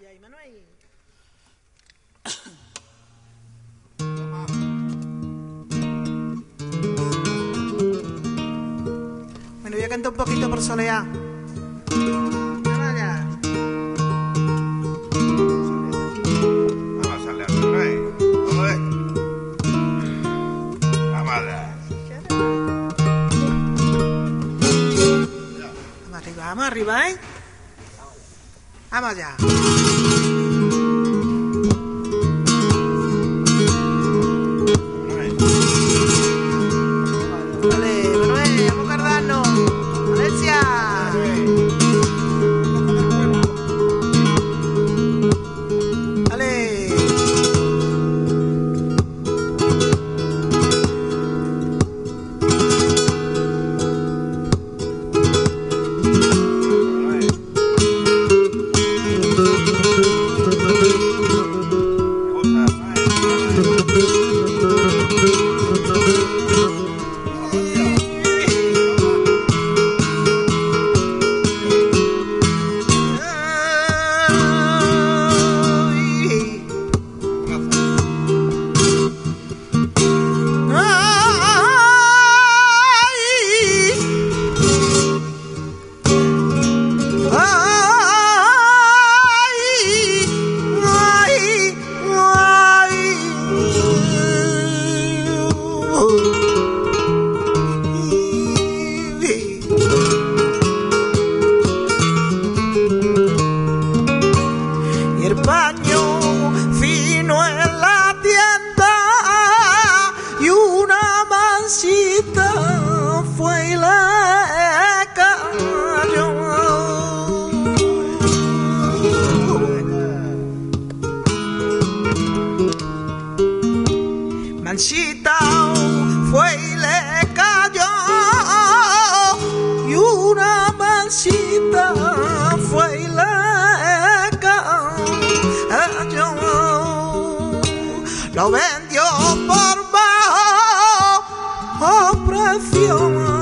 Y ahí, Manuel. bueno, voy a cantar un poquito por Soleá. मज़ा cita foi leca ella lo vendió por bajo precio.